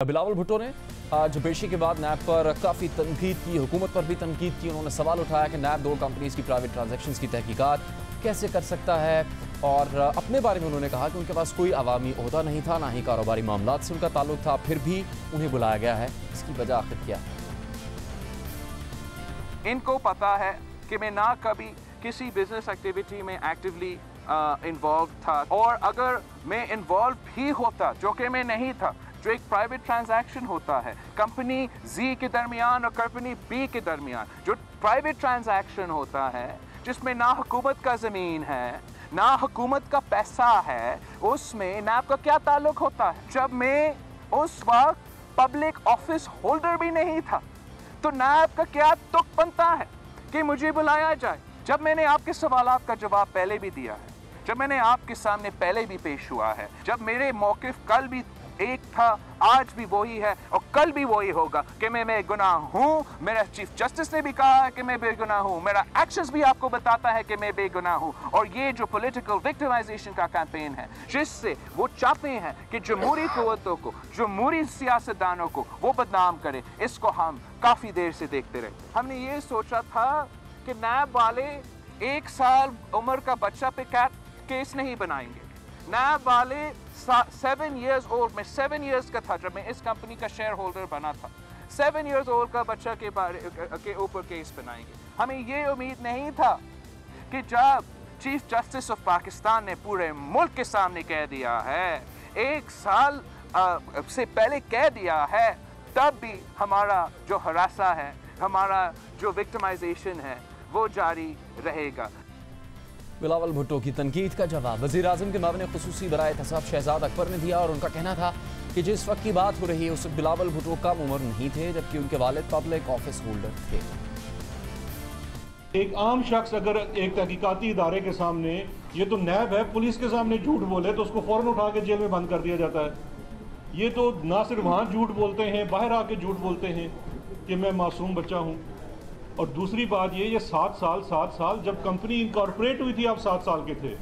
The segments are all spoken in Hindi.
बिलावल भुट्टो ने आज पेशी के बाद नैब पर काफ़ी तनकीद की, हुकूमत पर भी तनकीद की। उन्होंने सवाल उठाया कि नैब दो कंपनीज़ की प्राइवेट ट्रांजैक्शंस की तहकीकात कैसे कर सकता है और अपने बारे में उन्होंने कहा कि उनके पास कोई अवामी अहदा नहीं था, ना ही कारोबारी मामला से उनका ताल्लुक था, फिर भी उन्हें बुलाया गया है। इसकी वजह आखिर क्या इनको पता है कि मैं ना कभी किसी बिज़नेस एक्टिविटी में एक्टिवली इन्वॉल्व था। और अगर मैं इन्वॉल्व भी होता, जो कि मैं नहीं था जो एक प्राइवेट ट्रांजैक्शन होता है। कंपनी जी के दरमियान और कंपनी बी के दरमियान। जो प्राइवेट ट्रांजैक्शन होता है, जिसमें ना हुकूमत का ज़मीन है, ना हुकूमत का पैसा है, उसमें ना आपका क्या ताल्लुक होता है? जब मैं उस वक्त पब्लिक ऑफ़िस होल्डर भी नहीं था तो ना आपका क्या तुक बनता है कि मुझे बुलाया जाए? जब मैंने आपके सवाल का जवाब पहले भी दिया है, जब मैंने आपके सामने पहले भी पेश हुआ है, जब मेरे मौकफ कल भी एक था, आज भी वही है और कल भी वही होगा कि मैं बेगुनाह हूँ। मेरा चीफ जस्टिस ने भी कहा है कि मैं बेगुनाह हूँ। मेरा एक्शंस भी आपको बताता है कि मैं बेगुनाह हूँ। और ये जो पॉलिटिकल विक्टिमाइजेशन का कैंपेन है, जिससे वो चाहते हैं कि जमहूरी कुतों को, जमहूरी सियासतदानों को वो बदनाम करे, इसको हम काफ़ी देर से देखते रहे। हमने ये सोचा था कि नैब वाले एक साल उम्र का बच्चा पे कैट केस नहीं बनाएँगे। नैब वाले सेवन ईयर्स ओल्ड में सेवन ईयर्स का था जब मैं इस कंपनी का शेयर होल्डर बना था। सेवन ईयर्स ओल्ड का बच्चा के बारे के ऊपर केस बनाएँगे। हमें ये उम्मीद नहीं था कि जब चीफ जस्टिस ऑफ़ पाकिस्तान ने पूरे मुल्क के सामने कह दिया है एक साल आ, से पहले कह दिया है तब भी हमारा जो हरासा है हमारा जो विक्टमाइजेशन है वो जारी रहेगा। बिलावल भुट्टो की तनकीद का जवाब। वजी अजम के मामले खसूसी बरए तसाब शहजाद अकबर ने दिया और उनका कहना था कि जिस वक्त की बात हो रही है, उस बिलावल भुट्टो कम उम्र नहीं थे, जबकि उनके वालिद पब्लिक ऑफ़िस होल्डर थे। एक आम शख्स अगर एक तहकीकती इदारे के सामने, ये तो नैब है, पुलिस के सामने झूठ बोले तो उसको फ़ौरन उठा के जेल में बंद कर दिया जाता है। ये तो ना सिर्फ़ वहाँ झूठ बोलते हैं, बाहर आके झूठ बोलते हैं कि मैं मासूम बच्चा हूँ। और दूसरी बात ये ये सात साल सात साल जब कंपनी इनकॉर्पोरेट हुई थी, आप सात साल के थे।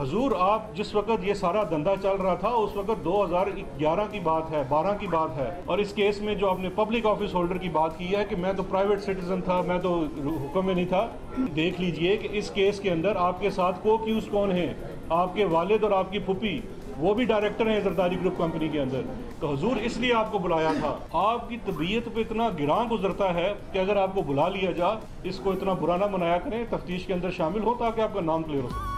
हजूर, आप जिस वक्त ये सारा धंधा चल रहा था, उस वक्त 2011 की बात है 12 की बात है। और इस केस में जो आपने पब्लिक ऑफ़िस होल्डर की बात की है कि मैं तो प्राइवेट सिटीजन था, मैं तो हुक्म में नहीं था। देख लीजिए कि इस केस के अंदर आपके साथ को क्यूज कौन है? आपके वालिद और आपकी फुपी वो भी डायरेक्टर हैं जरदारी ग्रुप कंपनी के अंदर। तो हजूर इसलिए आपको बुलाया था। आपकी तबीयत पर इतना गिरा गुजरता है कि अगर आपको बुला लिया जा, इसको इतना बुरा ना मनाया करें, तफ्तीश के अंदर शामिल हो ताकि आपका नाम क्लियर हो सके।